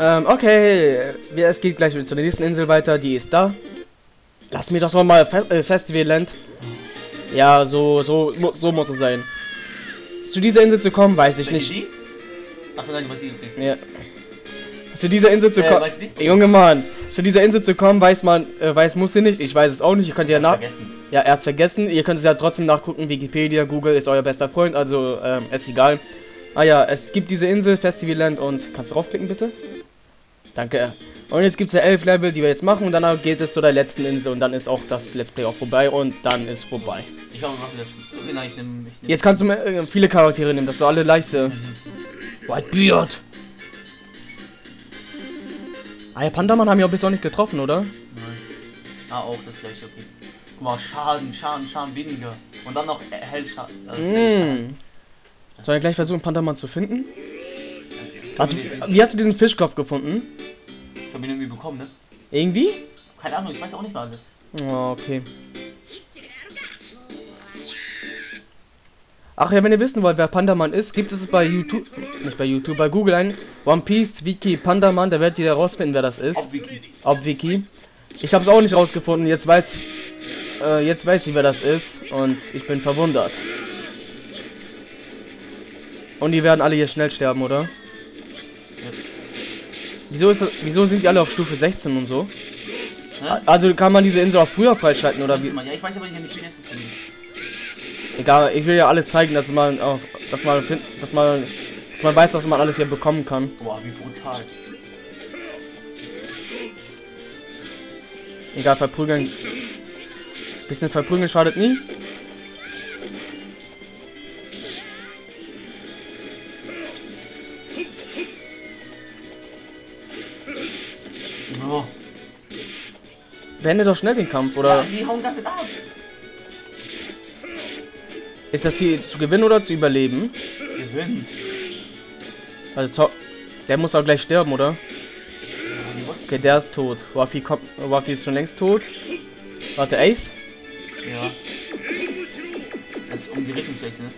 Ähm, okay. Es geht gleich wieder zur nächsten Insel weiter. Die ist da. Lass mir doch mal Fe äh, Festivalland. Ja, so, so, so muss es sein. Zu dieser Insel zu kommen, weiß ich nicht. Achso, nein, die, okay. Ja. Zu dieser Insel zu Äh, kommen. Junge Mann, zu dieser Insel zu kommen, weiß man, äh, weiß muss sie nicht. Ich weiß es auch nicht. Ihr könnt ja nach. Vergessen. Ja, er hat's vergessen. Ihr könnt es ja trotzdem nachgucken. Wikipedia, Google ist euer bester Freund, also ähm, ist egal. Ah ja, es gibt diese Insel, Festivalland und kannst du draufklicken bitte? Danke. Und jetzt gibt's ja elf Level, die wir jetzt machen und danach geht es zu der letzten Insel und dann ist auch das Let's Play auch vorbei und dann ist vorbei. Ich glaube, wir das. Nein, ich nehme. Nehm Jetzt kannst du mehr, äh, viele Charaktere nehmen, das sind alle leichte. Whitebeard. Ah ja, Pandaman haben wir auch bis noch nicht getroffen, oder? Nein. Ah, auch das gleiche, okay. Guck mal, Schaden, Schaden, Schaden weniger. Und dann noch äh, Hellschaden. Also Mm. Sollen wir gleich versuchen, Pandaman zu finden? Warte, wie hast du diesen Fischkopf gefunden? Ich hab ihn irgendwie bekommen, ne? Irgendwie? Keine Ahnung, ich weiß auch nicht mal alles. Oh, okay. Ach ja, wenn ihr wissen wollt, wer Pandaman ist, gibt es bei YouTube, nicht bei YouTube, bei Google ein One Piece Wiki Pandaman, da werdet ihr herausfinden, wer das ist. Auf Wiki. Auf Wiki. Ich habe es auch nicht rausgefunden, jetzt weiß ich, äh, jetzt weiß ich, wer das ist und ich bin verwundert. Und die werden alle hier schnell sterben, oder? Wieso ist das, wieso sind die alle auf Stufe 16 und so? Hä? Also kann man diese Insel auch früher freischalten oder wie? Mal, Ja, ich weiß aber nicht, wie das ist. Egal, ich will ja alles zeigen, dass man auf, dass man find, dass man dass man weiß, dass man alles hier bekommen kann. Boah, wie brutal. Egal, verprügeln. Bisschen verprügeln schadet nie. Beende doch schnell den Kampf, Ja, oder? die hauen ganze ab. Ist das hier zu gewinnen oder zu überleben? Gewinnen. Also, der muss auch gleich sterben, oder? Ja, Okay, der ist tot. Wafi kommt, Wafi ist schon längst tot. Warte, Ace? Ja. Das ist um die Richtung zu wechseln, ne?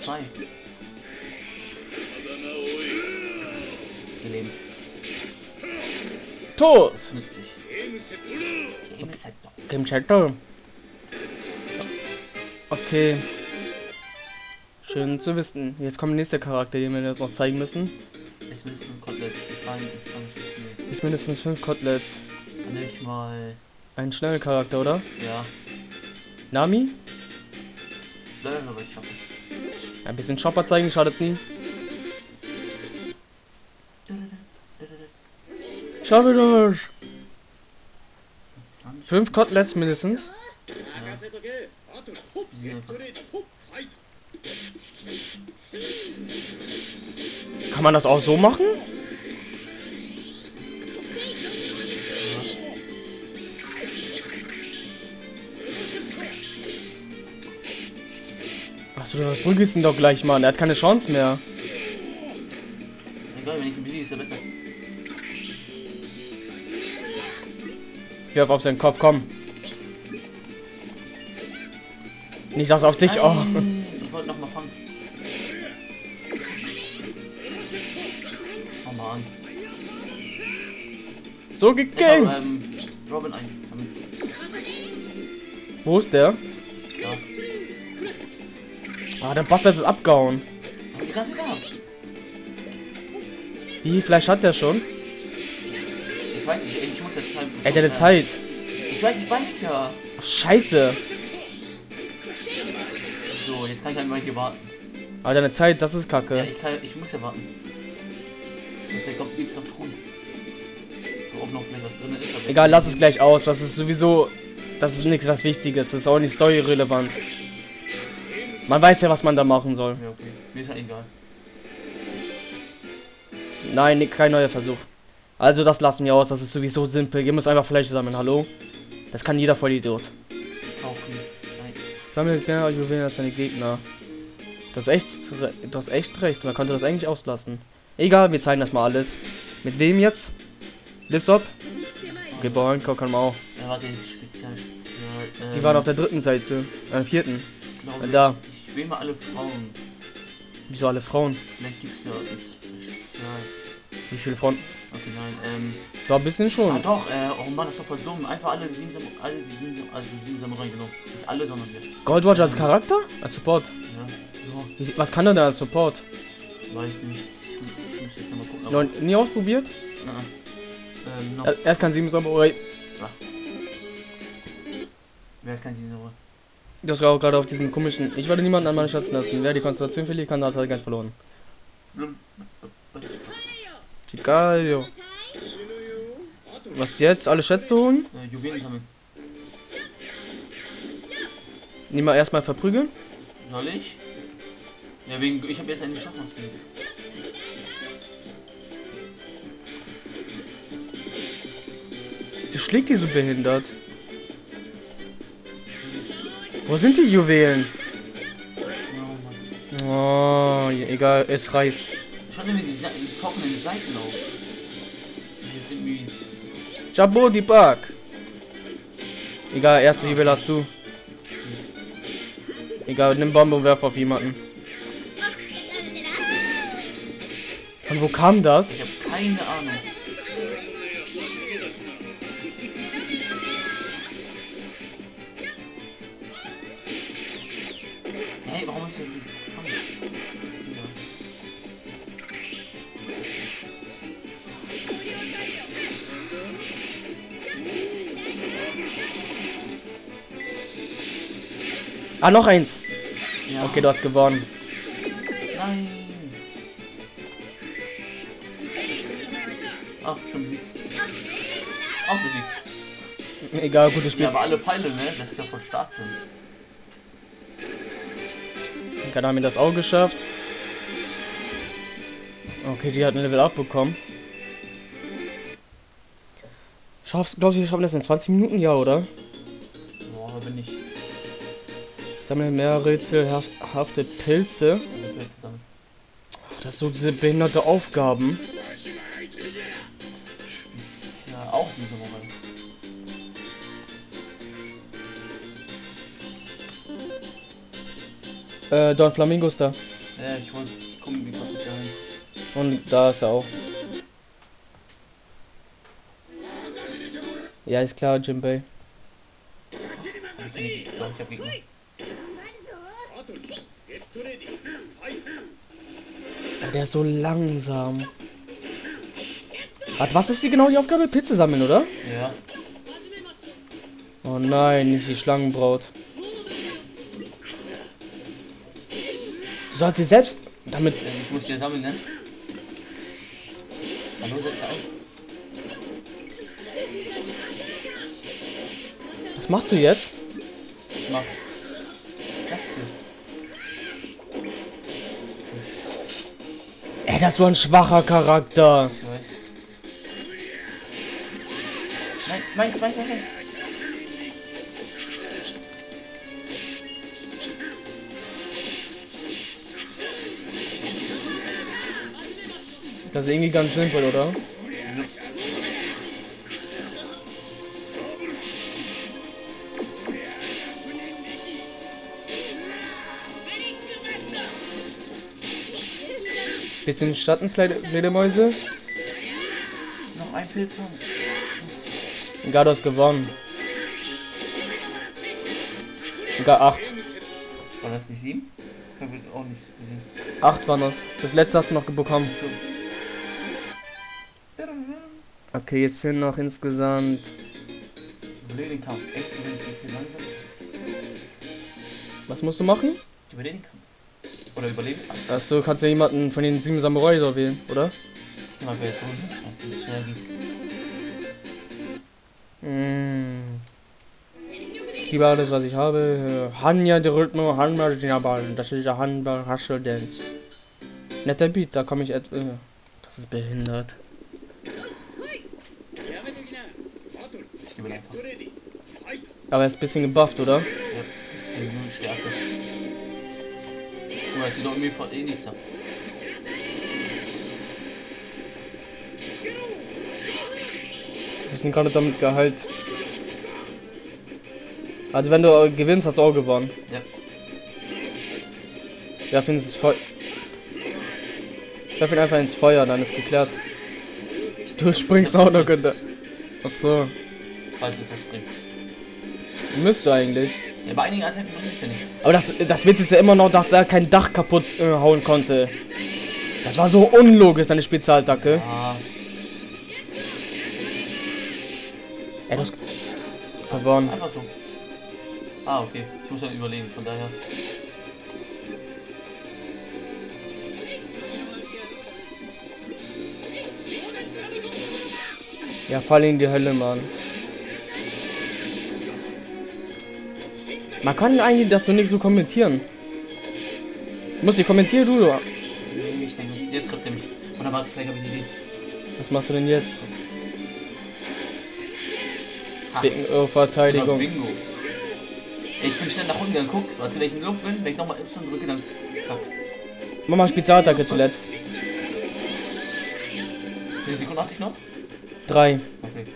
Ach, ich halt nur zwei. Gelähmt. Tot! Das ist nützlich. Halt. Game Chatter. Okay. Schön zu wissen. Jetzt kommt der nächste Charakter, den wir jetzt noch zeigen müssen. Ist mindestens ein Kotelett, ist gefallen, ist. Ist mindestens fünf Koteletts. Kann ich mal. Ein schneller Charakter, oder? Ja. Nami? Bleib mal bei Choppen. Ein bisschen Chopper zeigen, schadet nie. Schau das! Fünf Koteletts mindestens. Einfach. Kann man das auch so machen? Achso, du prügelst ihn doch gleich, Mann. Er hat keine Chance mehr. Egal, wenn ich ihn besiege, ist er besser. Wirf auf seinen Kopf, komm. Nicht das auf dich, oh. Ich wollte noch mal fangen. Mal an. So gegangen. ähm, Robin ein. Wo ist der? Ja. Ah, der Bastard ist abgehauen. Die ganze da. Wie, Fleisch hat der schon? Ich weiß nicht, ich muss jetzt halt. Ey, der hat Zeit. Ich weiß, ich weiß nicht, ja. Ach, scheiße. So, jetzt kann ich halt mal hier warten. Aber deine Zeit, das ist Ja, kacke. ich kann, ich muss ja warten. Vielleicht kommt, gibt's noch Truhen. Auch noch vielleicht was drin ist. Aber Egal, lass es gleich aus. Das ist sowieso. Das ist nichts was Wichtiges. Das ist auch nicht storyrelevant. Man weiß ja, was man da machen soll. Ja, okay. Mir ist ja egal. Nein, nee, kein neuer Versuch. Also, das lassen wir aus. Das ist sowieso simpel. Ihr müsst einfach Fleisch sammeln. Hallo? Das kann jeder tauchen. Zeit. Sammelt mehr Juwelen als seine Gegner. Das ist echt, du hast echt recht. Man könnte das eigentlich auslassen. Egal, wir zeigen das mal alles. Mit wem jetzt? Lissop. Okay, Boranka kann man auch. Ja, warte, spezial, spezial. Ähm, Die waren auf der dritten Seite. Äh, vierten. da. Ich will mal alle Frauen. Wieso alle Frauen? Vielleicht gibt's ja ins Spezial. Wie viele Frauen? Okay, nein, ähm. So ein bisschen Ah, schon. doch, äh, oh Mann, das ist doch voll dumm. Einfach alle sieben, Sam alle die sieben, Sam also sieben Samurai genommen. Nicht alle, sondern wir. Gold Watch als Charakter? Als Support. Ja, ja, Was kann er denn als Support? weiß nicht. Ich, muss- ich muss jetzt nochmal gucken. Noch nie ausprobiert? Nein. Ähm, noch. Er- Erst kann 7 Samurai. Wer ist kein Sieben Samurai? Das war auch gerade auf diesen komischen. Ich wollte niemanden an meine Schatzen lassen. Wer die Konzentration verliert, kann, hat er ganz verloren. Jo. Was jetzt? Alle Schätze holen? Äh, Juwelen sammeln. Niemand erstmal verprügeln? Soll ich? Ja, wegen. Ich habe jetzt eine Schlacht ausgelegt. Sie schlägt die so behindert. Wo sind die Juwelen? Oh egal, es reißt. Schaut mir die, die trockenen Seiten auf. Jetzt irgendwie. Chabot die Park. Egal, erste Juwel hast du. Egal, nimm Bombe und werf auf jemanden. Von wo kam das? Ich habe keine Ahnung. Ah, noch eins. Ja. Okay, du hast gewonnen. Nein. Ach, schon besiegt. Auch besiegt. Egal, gutes Spiel. Ja, aber alle Pfeile, ne? Das ist ja voll stark dann. Dann haben wir das auch geschafft. Okay, die hat ein Level Up bekommen. Schaffst, glaubst du, wir schaffen das in 20 Minuten? Ja, oder? Sammeln mehr rätselhafte Pilze. Das sind so diese behinderte Aufgaben. Ja auch so Samurai. Äh, Don Flamingo ist da. Ja, ich wollte. Ich komme wie nicht dahin. Und da ist er auch. Ja, ist klar, Jimbei. Hab ich keine Gegner. Doch, ich hab Gegner. Ja, der ist so langsam. Warte, was ist hier genau die Aufgabe? Pilze sammeln, oder? Ja. Oh nein, nicht die Schlangenbraut. Du sollst sie selbst damit. Äh, Ich muss hier sammeln, ne? Hallo, setz ein. Was machst du jetzt? Ich mach. Ey, das ist so ein schwacher Charakter. Ich weiß. Nein, meins, meins, meins, meins. Das ist irgendwie ganz simpel, oder? Bisschen Schattenfledermäuse. Noch ein Pilz haben. Gardos gewonnen. Sogar 8. War das nicht sieben? Ich hab auch nicht gesehen. 8 waren das. Das letzte hast du noch bekommen. Okay, jetzt sind noch insgesamt. Überlebe den Kampf. Ex gewinnt GP langsam. Was musst du machen? Überlebe den Kampf. Oder überleben. Ach, Achso, kannst du jemanden von den sieben Samurai da wählen, oder? ich mal wer jetzt so hinschreibt, wie es schnell geht. Mm. Ich liebe alles, was ich habe. Hanya de Rhythmo, Hanma Jinabal. Das ist der Hanbal Hustle Dance. Netter Beat, da komme ich etwa. Das ist behindert. Aber er ist ein bisschen gebufft, oder? Ja, ja nur Stärke. Jetzt sieht doch irgendwie voll eh nichts ab. sind gerade damit geheilt. Also wenn du gewinnst, hast du auch gewonnen. Ja. Ja, findest es voll. Werf ihn einfach ins Feuer, dann ist geklärt. Du springst auch noch runter. Ach so. Falls es was bringt. Müsste eigentlich. Ja, bei einigen Attacken bringt es ja nichts. Aber das, das Witz ist ja immer noch, dass er kein Dach kaputt äh, hauen konnte. Das war so unlogisch, seine Spezialattacke. Ah, Ey, du hast verloren. einfach so. Ah, okay. Ich muss ja überlegen, von daher. Ja, fall in die Hölle, Mann. Man kann eigentlich dazu nicht so kommentieren. Muss ich kommentieren, du? Nee, ich denke nicht. Jetzt trifft er mich. Und dann warte, vielleicht habe ich eine Idee. Was machst du denn jetzt? Ha. Oh, Oder Verteidigung. Bingo. Ich bin schnell nach unten gegangen. Guck, warte, wenn ich in die Luft bin, wenn ich nochmal Y drücke, dann zack. Mach mal Spezialattacke zuletzt. Wie viele Sekunden hatte ich noch? Drei. Okay.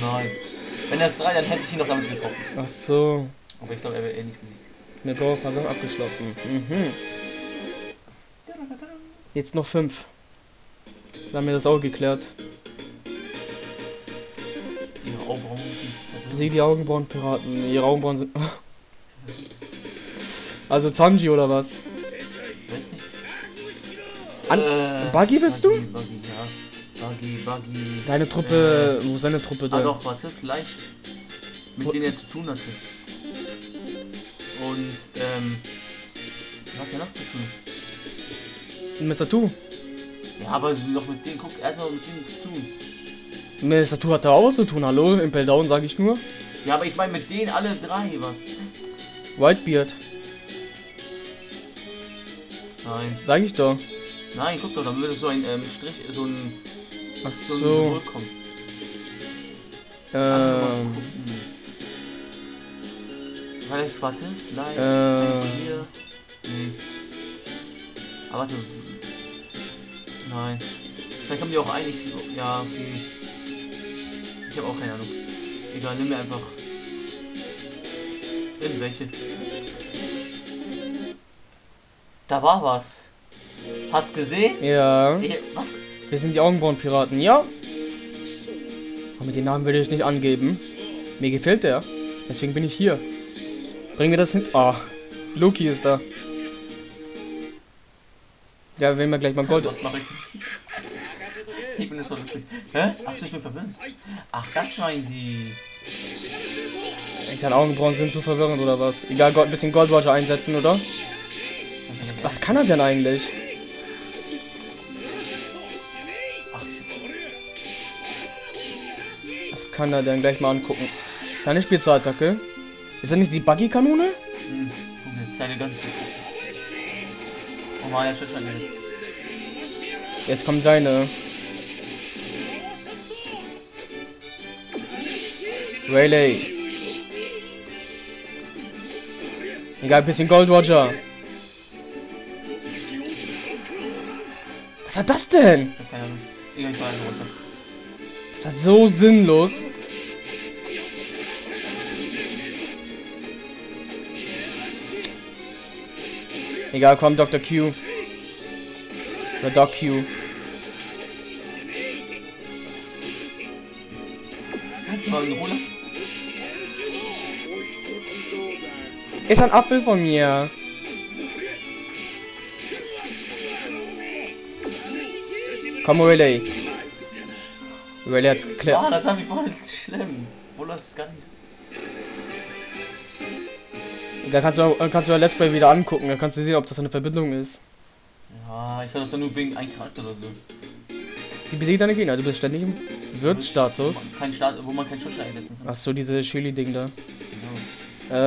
Nein. Wenn er es drei, dann hätte ich ihn noch damit getroffen. Ach so. Aber ich glaube, er wäre eh nicht besiegt. Eine blaue Phase abgeschlossen. Mhm. Jetzt noch fünf. Dann haben wir das auch geklärt. Ihre Augenbrauen müssen Sieh die Augenbrauenpiraten. Ihre Augenbrauen sind. Also Zanji oder was? Weiß nicht. An Äh, Buggy willst du? Buggy. Buggy, Buggy. Seine Truppe. Wo ist seine Truppe Ah denn? doch, warte, vielleicht. Mit Wo- denen er zu tun hatte. Und, ähm. Was er noch zu tun? Mr. Two. Ja, aber noch mit denen, guck, er hat noch mit denen zu tun. Mr. Two hat da auch was zu tun. Hallo? Impel Down sage ich nur. Ja, aber ich meine mit denen alle drei, was? Whitebeard. Nein, Sag ich doch. nein, guck doch, dann würde so ein ähm, Strich, so ein, Ach so Ähm. Vielleicht, warte, vielleicht. Äh. hier. Nee. Aber warte. Nein. Vielleicht haben die auch einig. Ja, okay. Ich habe auch keine Ahnung. Egal, nimm mir einfach. Irgendwelche. Da war was. Hast gesehen? Ja. Ich, was? Wir sind die Augenbrauenpiraten, ja? Aber den Namen will ich nicht angeben. Mir gefällt der. Deswegen bin ich hier. Bringen wir das hin. Ach, Loki ist da. Ja, wenn wir gleich mal Gold. Was mache ich denn? Ich bin das so lustig. Hä? Ach so, ich bin verwirrt. Ach, das meinen die. Ich sag, Augenbrauen sind zu verwirrend oder was? Egal, Gold, bisschen Gold Roger einsetzen, oder? Was kann er denn eigentlich? Kann er denn gleich mal angucken? Seine Spezialattacke. Ist das nicht die Buggy-Kanone? hm, guck jetzt, seine ganze. Oh Mann, er hat schon angesetzt. Jetzt kommt seine. Rayleigh. Egal, bisschen Gold Roger. Was hat das denn? Keine Ahnung. War. Das ist so sinnlos. Egal, komm, Dr. Q. Oder Doc Q. Kannst du mal in Ruhe lassen? Ist ein Apfel von mir. Komm, Relay. Relay hat's Ah, geklärt. das war mir voll schlimm. Das ist gar nicht so. Da kannst du, äh, kannst du Let's Play wieder angucken. Da kannst du sehen, ob das eine Verbindung ist. Ja, ich hatte das nur wegen einem Charakter oder so. Die besiegt deine Gegner. Du bist ständig im Wirtsstatus. Kein Start, wo man keinen Schuss einsetzen kann. Ach so, diese Chili-Ding da. Genau.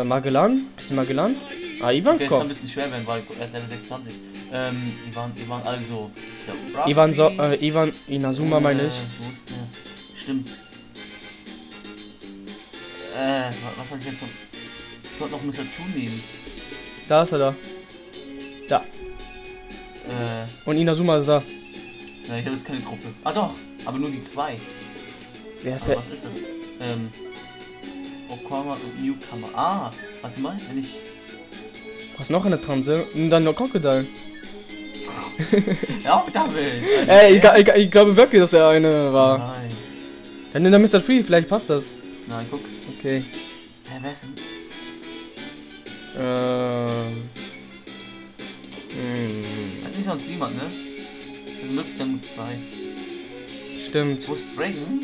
Äh, Magellan? Ist die Magellan? Ah, Okay, es kann Ivankov. ein bisschen schwer werden, weil er ist Level 26. Ähm, Ivan, Ivan, also. Ich glaub, Ivan, so äh, Ivan Inazuma meine ich. Äh, ist der? Stimmt. Äh, wa- was soll ich jetzt noch? Ich wollte noch Mr. Toon nehmen. Da ist er da. Da. Äh, Und Inazuma ist da. Ja, ich habe jetzt keine Gruppe. Ah doch, aber nur die zwei. Wer ist der? was ist das? Ähm. Okama und Newcomer. Ah, warte mal, wenn ich. Was noch eine Transe? Und dann noch Crocodile. Ja, auf damit! Also, Ey, ich, der- ich, ich glaube wirklich, dass er eine war. Nein. Dann nimm der Mr. Free, vielleicht passt das. Nein, guck. Okay. Wer ist denn? Ähm. Hm, Hat nicht sonst niemand, ne? Das sind wirklich dann nur zwei. stimmt. Wo ist Dragon?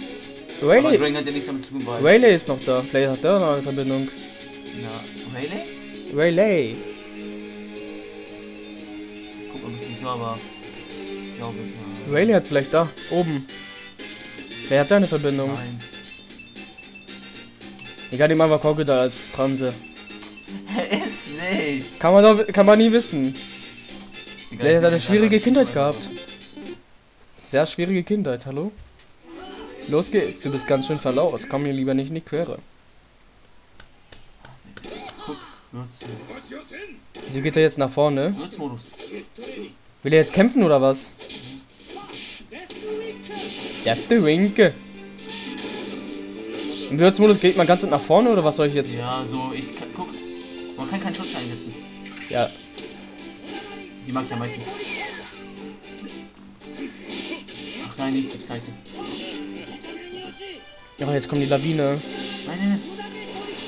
Rayleigh, Dragon hat ja nichts damit zu tun, weil. Rayleigh ist noch da. Vielleicht hat der noch eine Verbindung. Ja, Rayleigh? Rayleigh. Ich guck mal ein bisschen so, aber. Ich glaube, ja. Rayleigh hat vielleicht da, oben. Wer hat da eine Verbindung? Nein. Egal, dem einfach Crocodile als Transe. Ist nicht! Kann man, doch, kann man nie wissen. Egal, Der hat eine schwierige Kindheit gehabt. Sehr schwierige Kindheit, hallo? Los geht's, du bist ganz schön verlauert. Komm mir lieber nicht in die Quere. Wieso geht er jetzt nach vorne? Will er jetzt kämpfen oder was? Der Winke. Im Würzmodus geht man ganz nach vorne oder was soll ich jetzt? Ja, so, ich guck. Kann keinen Schutz einsetzen. Ja, Die mag ich am meisten. Ach nein, nicht die Seite. ja jetzt kommt die Lawine. Nein, nein, nein.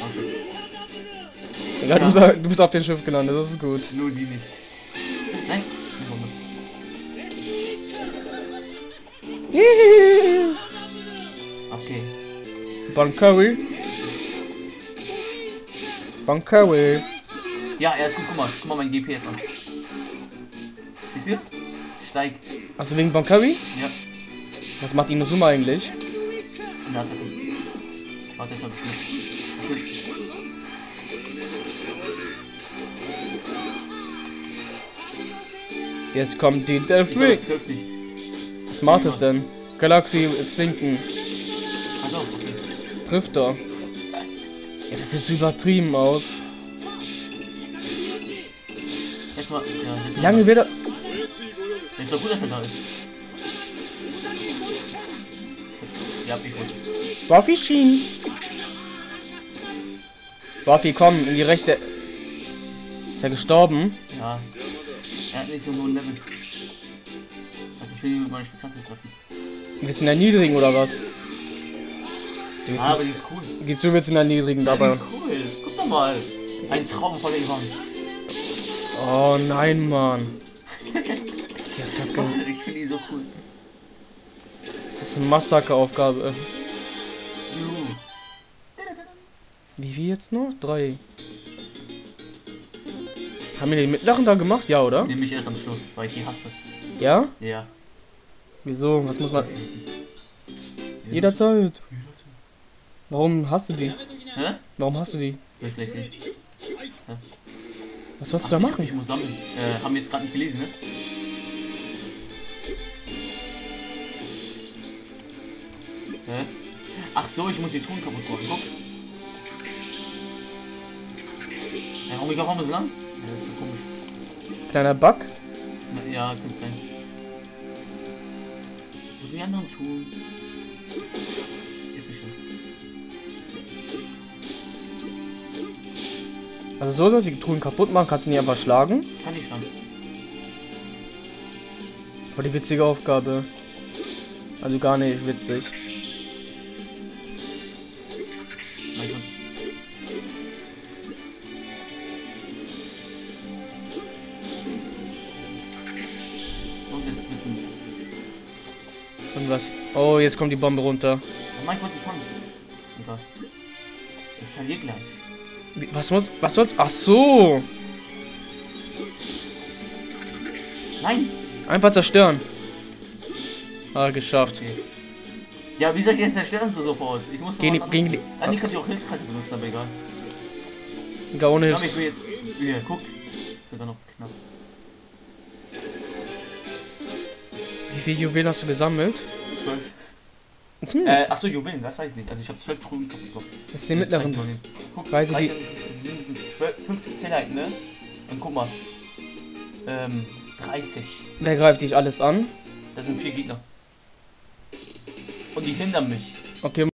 Oh, Schutz. Egal, du, bist, du bist auf dem Schiff gelandet, das ist gut. Nur die nicht. Nein. Okay. Bon Curry. Bon Curry. Ja, er ist gut. Guck mal, guck mal mein GPS an. Siehst du? Steigt. Achso, wegen Bon Curry? Ja, Was macht Inozuma eigentlich? in der Attacke. Ich warte jetzt mal ein bisschen. Ich will- Jetzt kommt die glaube, Delphi. das trifft nicht. Was macht es denn? Galaxy Zwinken. Also, okay. Trifft er. Ja, das sieht so übertrieben aus. Mal. Ja, lange wird er. Ist doch gut, dass er da ist. Ja, ich wusste es. Buffy schien. Buffy, komm, in die rechte. Ist er gestorben? Ja. Er hat nicht so nur ein Level. Also ich will ihn mit meiner Spitzhacke treffen. Willst du in der niedrigen oder was? Du Ah, aber die ist cool. Gib zu, willst du in der niedrigen Ja, die dabei. ist cool. Guck doch mal. Ein Traum voller Event. Oh nein, Mann. Die Attacke. Ich finde die so cool. Das ist eine Massakeraufgabe. Juhu. Wie viel jetzt noch? Drei. Haben wir den mittleren da gemacht? Ja, oder? Nehme ich erst am Schluss, weil ich die hasse. Ja? Ja. Wieso? Was muss man. Wissen. Jederzeit. Warum hast du die? Hä? Warum hast du die? Ich gleich sehen. Was sollst du da machen? ich muss sammeln. Äh, haben wir jetzt gerade nicht gelesen, ne? Hä? Ach so, ich muss die Ton kaputt machen. Guck. Ich auf einmal so langsam? Ja, das ist so komisch. Kleiner Bug? Na, ja, könnte sein. Wo sind die anderen Touren? Also so sollst du die Truhen kaputt machen, kannst du nie einfach schlagen. Ich kann nicht schlagen. Voll die witzige Aufgabe. Also gar nicht witzig. Und was? Oh, jetzt kommt die Bombe runter. Oh mein Gott, die fangen. Egal. Ich verliere gleich. Was muss. Was soll's? Ach so! Nein! Einfach zerstören. Ah, geschafft. Okay. Ja, wie soll ich jetzt zerstören so sofort? Ich muss doch Gegen was die- gegen die- Eigentlich könnte ich auch Hilfskarte benutzen, aber egal. Gar ohne glaube, ich will jetzt. Hier, guck. Sogar noch knapp. Wie viele Juwelen hast du gesammelt? Zwölf. Hm. Äh, achso, Juwelen, das weiß ich nicht. Also ich habe zwölf Truhen kaputt. Das ist ich mittleren. Guck, Weise die- 13, mindestens 12, 15 Zählheiten, ne? Und guck mal. Ähm, 30. Wer greift dich alles an? Das sind vier Gegner. Und die hindern mich. Okay,